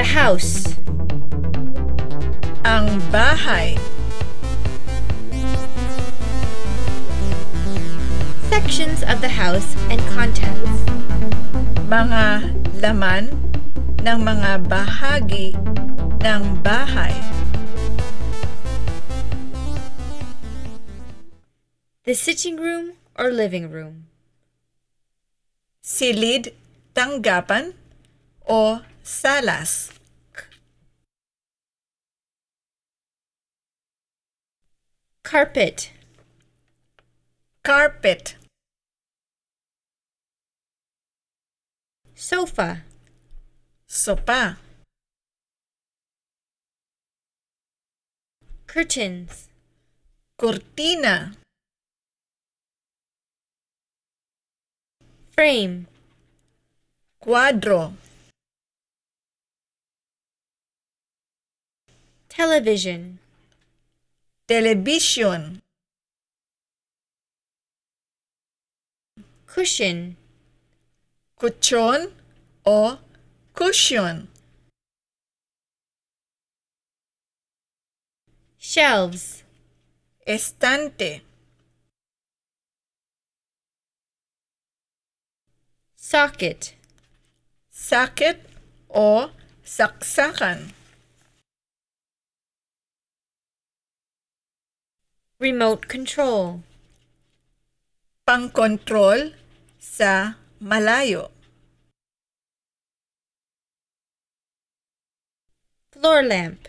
The house. Ang bahay. Sections of the house and contents. Mga laman ng mga bahagi ng bahay. The sitting room or living room. Silid, tanggapan o salas. Carpet. Carpet. Sofa. Sopa. Curtains. Cortina. Frame. Cuadro. Television. Television. Cushion. Kutsyon o cushion. Shelves. Estante. Socket. Sakit o saksakan. Remote control. Pangkontrol sa malayo. Floor lamp.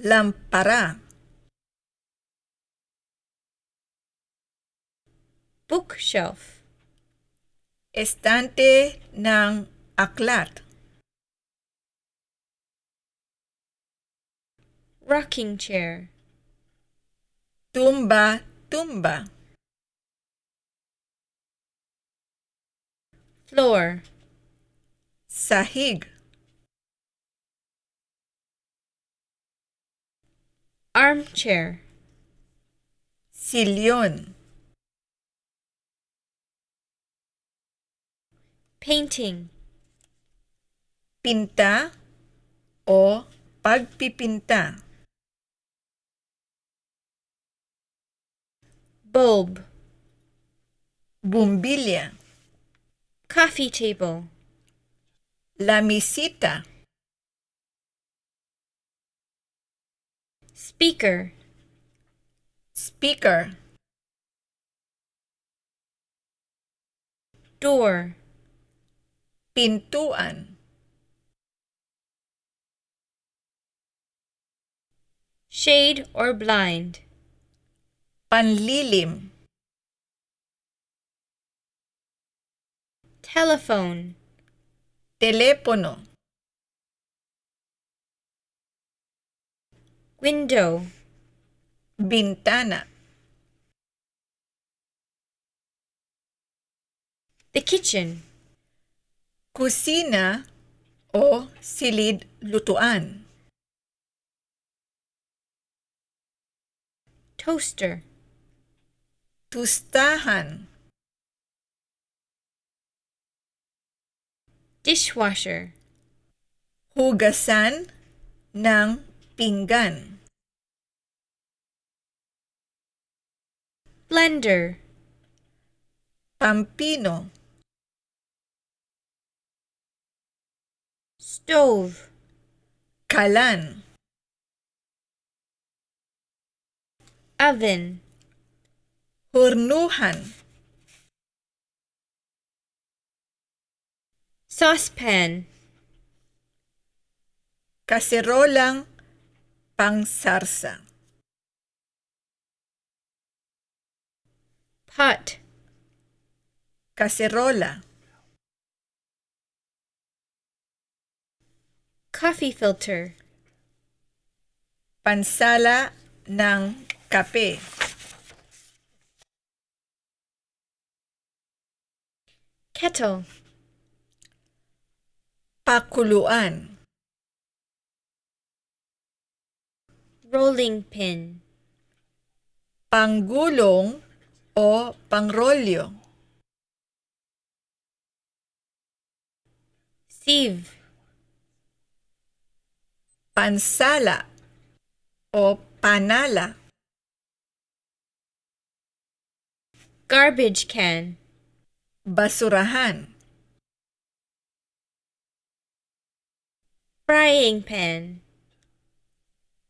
Lampara. Bookshelf. Estante ng aklat. Rocking chair. Tumba, tumba. Floor. Sahig. Armchair. Silyon. Painting. Pinta o pagpipinta. Bulb. Bumbilya. Coffee table. Lamisita. Speaker. Speaker. Door. Pintuan. Shade or blind. Panlilim. Telephone. Telepono. Window. Bintana. The kitchen. Kusina o silid lutuan. Toaster. Tustahan. Dishwasher. Hugasan ng pinggan. Blender. Pampino. Stove. Kalan. Oven. Hurnuhan. Saucepan. Kaserolang pangsarsa. Pot. Kaserola. Coffee filter. Pansala ng kape. Kettle. Pakuluan. Rolling pin. Panggulong o pangrolyo. Sieve. pansala o panala, Garbage can. Basurahan, Frying pan.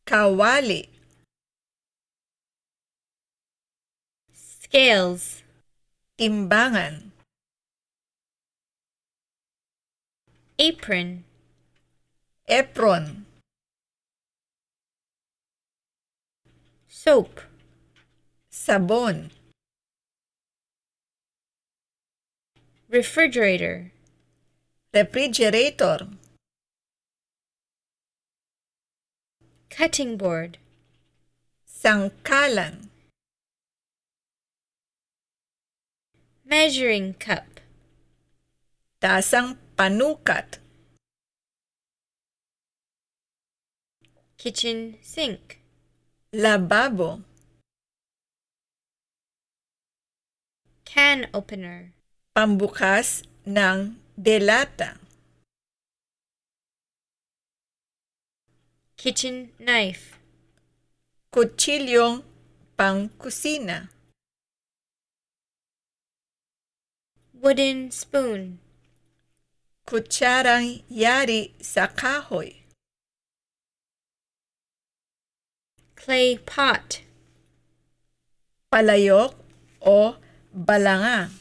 kawali, Scales. timbangan, Apron. apron, Soap. sabon, Refrigerator. refrigerator, Cutting board. sangkalan, Measuring cup. tasang panukat, Kitchen sink. lababo, Can opener. Pambukas ng delata, Kitchen knife. kutsilyong pangkusina, Wooden spoon. kutsarang yari sa kahoy, Clay pot. palayok o balanga,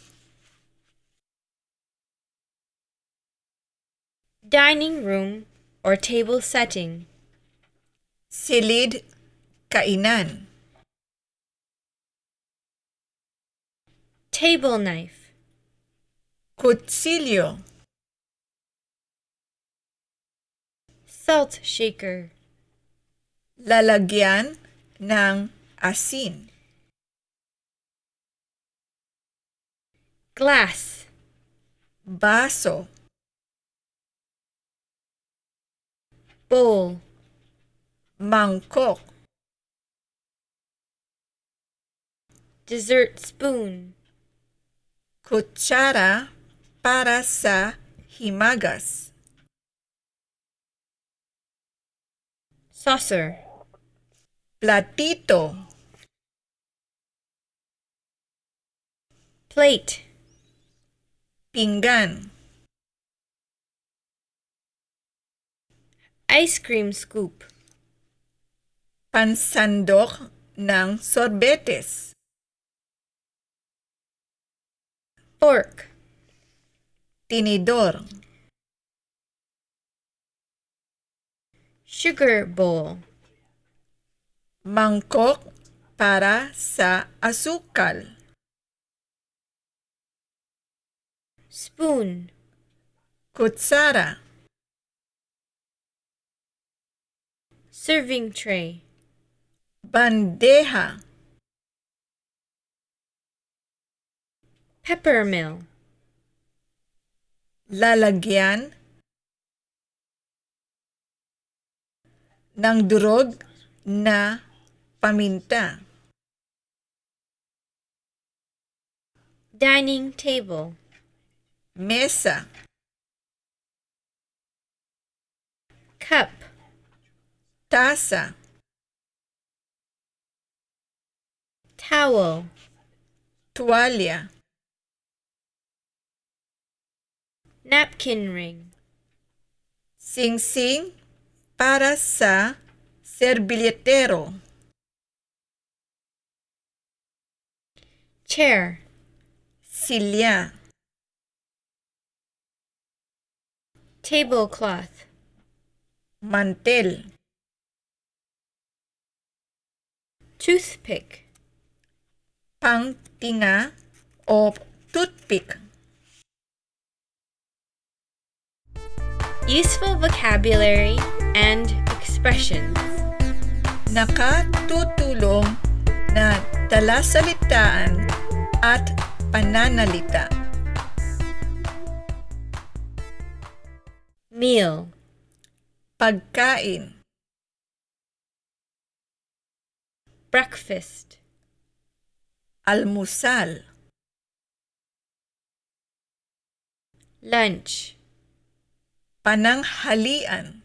Dining room or table setting. silid kainan, Table knife. kutsilyo, Salt shaker. lalagyan ng asin, Glass. baso, Bowl. mangkok, Dessert spoon. kutsara para sa himagas, Saucer. platito, Plate. pinggan, Ice cream scoop. pansandok ng sorbetes, Fork. tinidor, Sugar bowl. mangkok para sa asukal, Spoon. kutsara, Serving tray. bandeja, Pepper mill. lalagyan ng durog na paminta, Dining table. mesa, Cup. Tasa, Towel. tuwalya, Napkin ring. sing-sing para sa serbilyetero, Chair. silya, Tablecloth. mantel, Toothpick. pangtinga o toothpick, Useful vocabulary and expressions. nakatutulong na talasalitaan at pananalita. Meal. Pagkain, Breakfast. almusal, Lunch. pananghalian,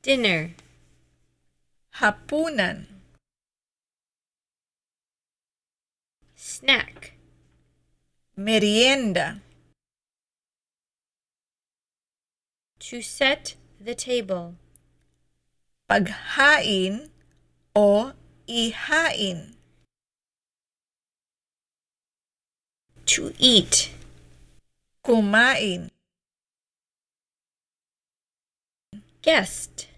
dinner, hapunan, snack, merienda, to set the table, paghain o ihain, to eat, kumain, guest,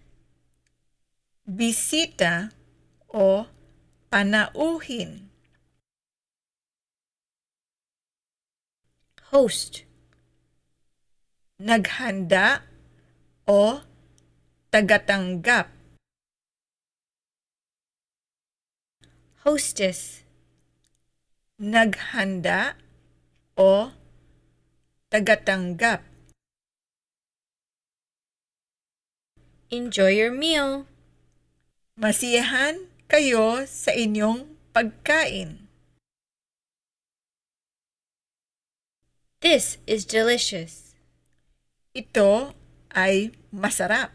bisita o panauhin, host, naghanda o tagatanggap, hostess, naghanda o tagatanggap. enjoy your meal. Masiyahan kayo sa inyong pagkain. This is delicious. Ito ay masarap.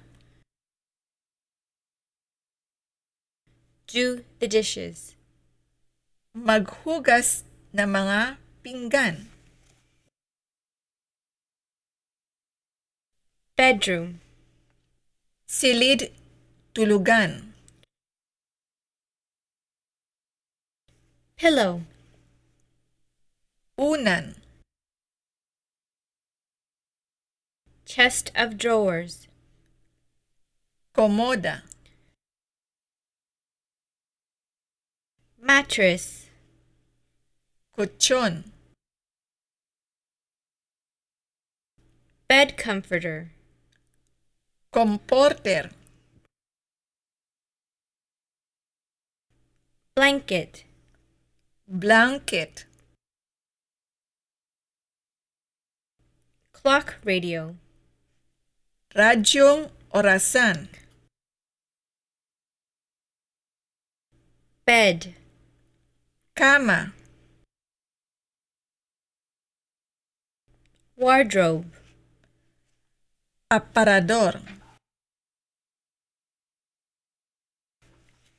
Do the dishes. Maghugas ng mga pinggan. Bedroom, Silid tulugan. pillow, Unan. chest of drawers, Komoda. mattress, Kutsyon. bed comforter, Komporter. blanket, Blanket. clock radio, Radyong orasan. bed, Kama. Wardrobe, Aparador.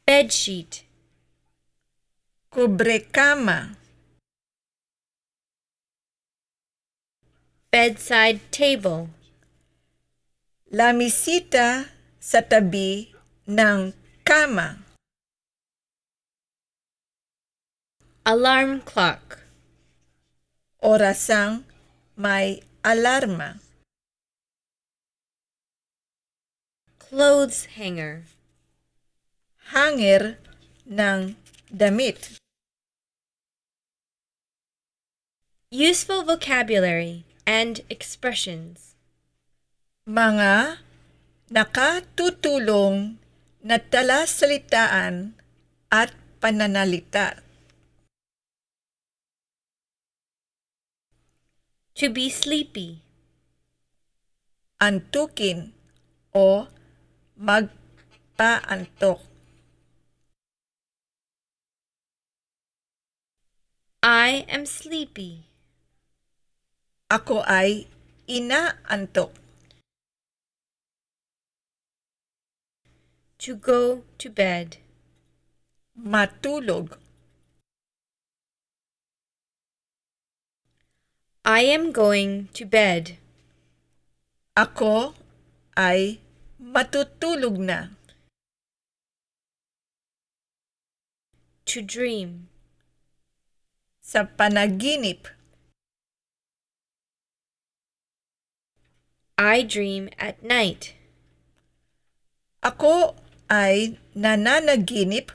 bed sheet, Kubrekama. bedside table, Lamisita sa tabi ng kama. alarm clock, Orasang may alarma. clothes hanger, Hanger ng damit. useful vocabulary and expressions, Mga nakatutulong na talasalitaan at pananalita. To be sleepy, Antukin o magpaantok. I am sleepy, Ako ay inaantok. to go to bed, Matulog. I am going to bed, Ako ay matutulog na. to dream, Sa panaginip. I dream at night, Ako ay nananaginip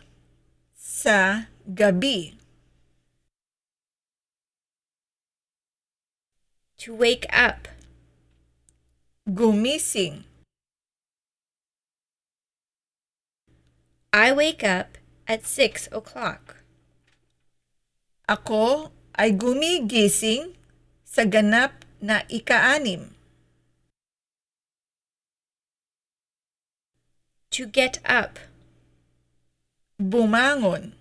sa gabi. To wake up, Gumising. I wake up at six o'clock. Ako ay gumigising sa ganap na ikaanim. To get up, Bumangon.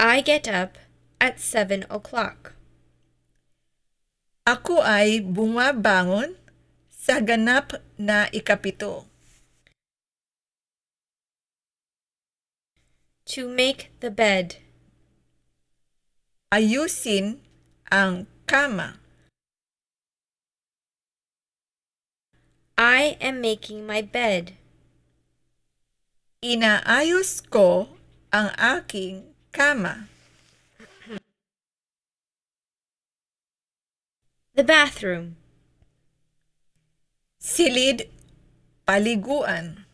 I get up at seven o'clock. Ako ay bumabangon sa ganap na ikapito. To make the bed. Ayusin ang kama. I am making my bed. Inaayos ko ang aking kama. The bathroom. Silid, paliguan.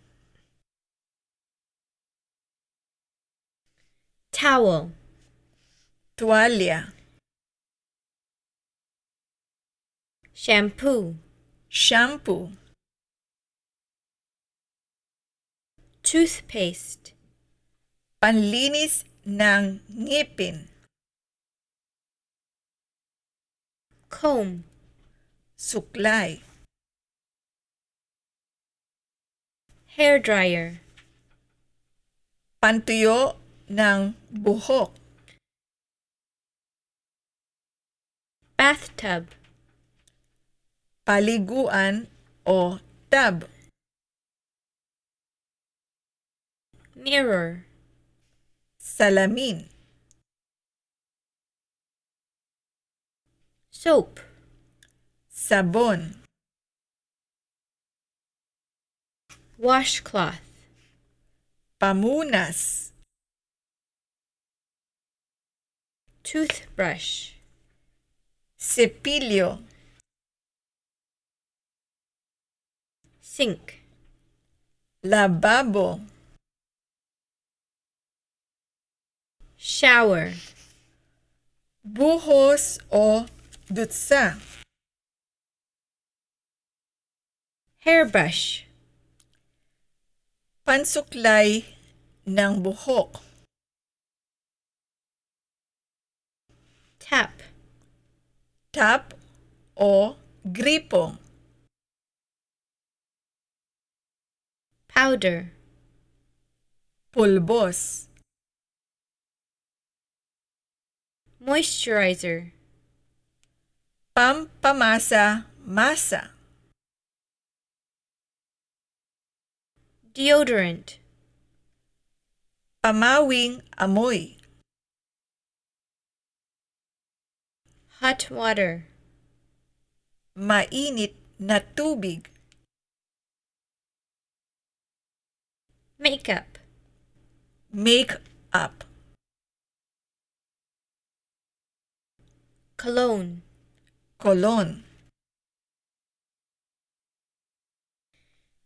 Towel. Tuwalya. Shampoo. Shampoo. Toothpaste. Panlinis ng ngipin. Comb. Suklay. Hair dryer. Pantuyo ng buhok. Bathtub. Paliguan o tub. Mirror. Salamin. Soap. Sabon. Washcloth. Pamunas. Toothbrush. cepillo Sink. lavabo Shower. Buhos o dutsa. Hairbrush. Pansuklay ng buhok. Tap. Tap o gripo. Powder. Pulbos. Moisturizer. Pampamasa masa. Deodorant. Pamawing amoy. Hot water. Mainit na tubig. Makeup. Make up. Cologne. Kolon.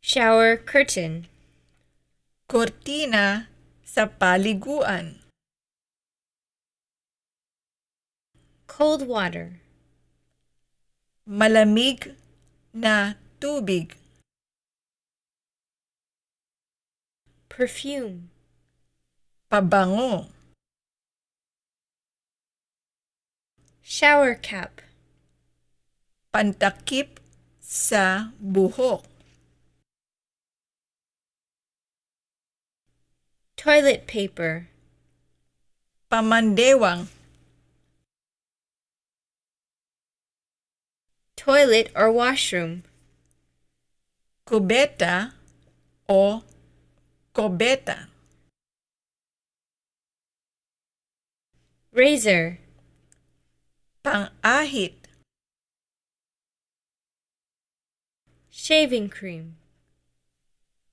Shower curtain. Kortina sa paliguan. Cold water. Malamig na tubig. Perfume. Pabango. Shower cap. Pantakip sa buhok. Toilet paper. Pamandewang. Toilet or washroom. Kubeta o kobeta. Razor. Pang-ahit. Shaving cream.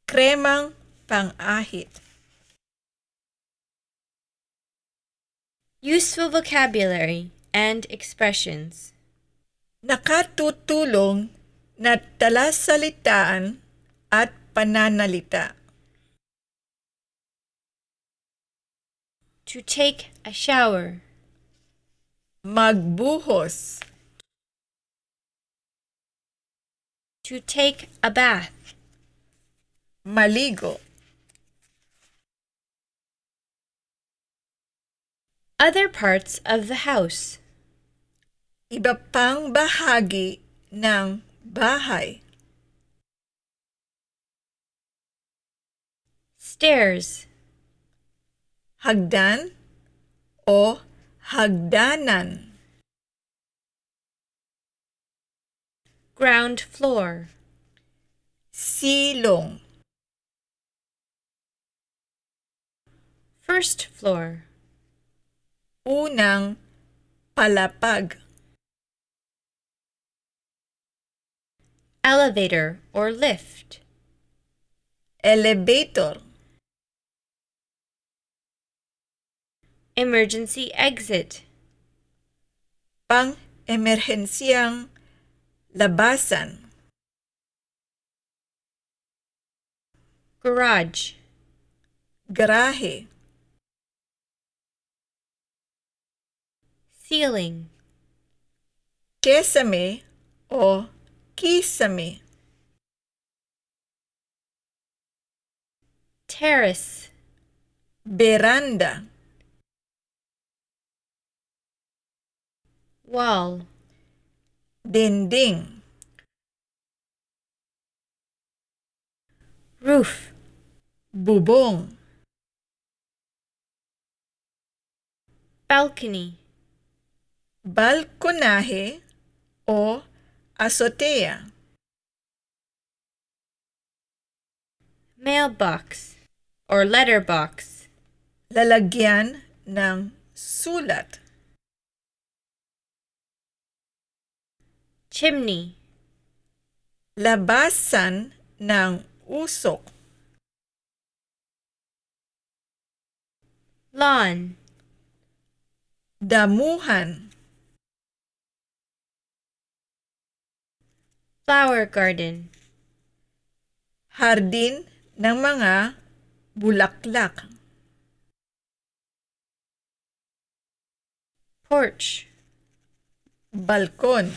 Kremang pang-ahit. Useful vocabulary and expressions. Nakatutulong na talasalitaan at pananalita. To take a shower. Magbuhos. To take a bath. Maligo. Other parts of the house. Iba pang bahagi ng bahay. Stairs. Hagdan o hagdanan. Ground floor. silong, First floor. unang palapag, Elevator or lift. elevator, Emergency exit. pang-emerhensiyang labasan, Garage. garahe, Ceiling. kesame o kisame, Terrace. Veranda. Wall. Dinding, Roof. bubong, Balcony. balkonahe o azotea, Mailbox or letterbox. lalagyan ng sulat, Chimney. labasan ng usok, Lawn. damuhan, Flower garden. hardin ng mga bulaklak, Porch. balkon,